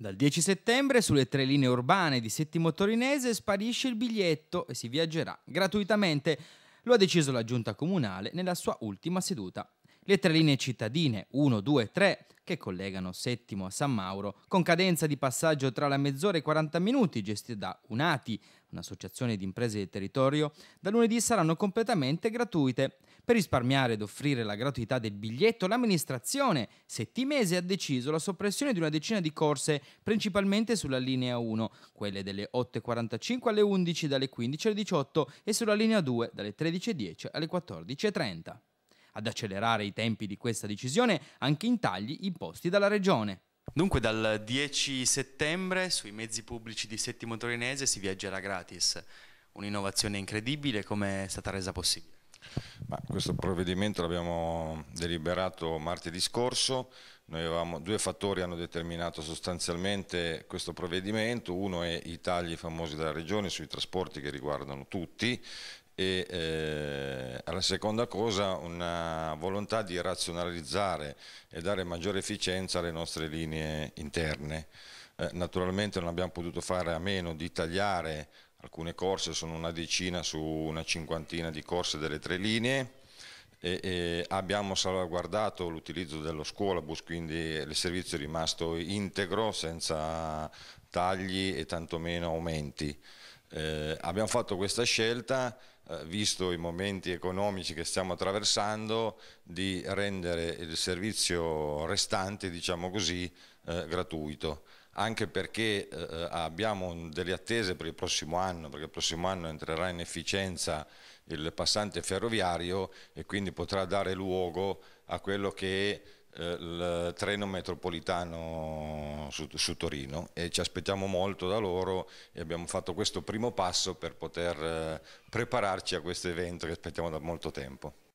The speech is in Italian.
Dal 10 settembre sulle tre linee urbane di Settimo Torinese sparisce il biglietto e si viaggerà gratuitamente. Lo ha deciso la giunta comunale nella sua ultima seduta. Le tre linee cittadine 1, 2 e 3 che collegano Settimo a San Mauro, con cadenza di passaggio tra la mezz'ora e 40 minuti, gestite da Unati, un'associazione di imprese del territorio, da lunedì saranno completamente gratuite. Per risparmiare ed offrire la gratuità del biglietto, l'amministrazione settimese ha deciso la soppressione di una decina di corse, principalmente sulla linea 1, quelle delle 8.45 alle 11, dalle 15 alle 18 e sulla linea 2 dalle 13.10 alle 14.30 ad accelerare i tempi di questa decisione anche in tagli imposti dalla Regione. Dunque dal 10 settembre sui mezzi pubblici di Settimo Torinese si viaggerà gratis, un'innovazione incredibile come è stata resa possibile. Ma questo provvedimento l'abbiamo deliberato martedì scorso, Noi avevamo, due fattori hanno determinato sostanzialmente questo provvedimento, uno è i tagli famosi della Regione sui trasporti che riguardano tutti e eh, la seconda cosa una volontà di razionalizzare e dare maggiore efficienza alle nostre linee interne. Eh, naturalmente non abbiamo potuto fare a meno di tagliare alcune corse, sono una decina su una cinquantina di corse delle tre linee, e, e abbiamo salvaguardato l'utilizzo dello scuolabus, quindi il servizio è rimasto integro senza tagli e tantomeno aumenti. Eh, abbiamo fatto questa scelta eh, visto i momenti economici che stiamo attraversando, di rendere il servizio restante, diciamo così, eh, gratuito. Anche perché eh, abbiamo delle attese per il prossimo anno, perché il prossimo anno entrerà in efficienza il passante ferroviario e quindi potrà dare luogo a quello che eh, il treno metropolitano su, su, Torino e ci aspettiamo molto da loro e abbiamo fatto questo primo passo per poter eh, prepararci a questo evento che aspettiamo da molto tempo.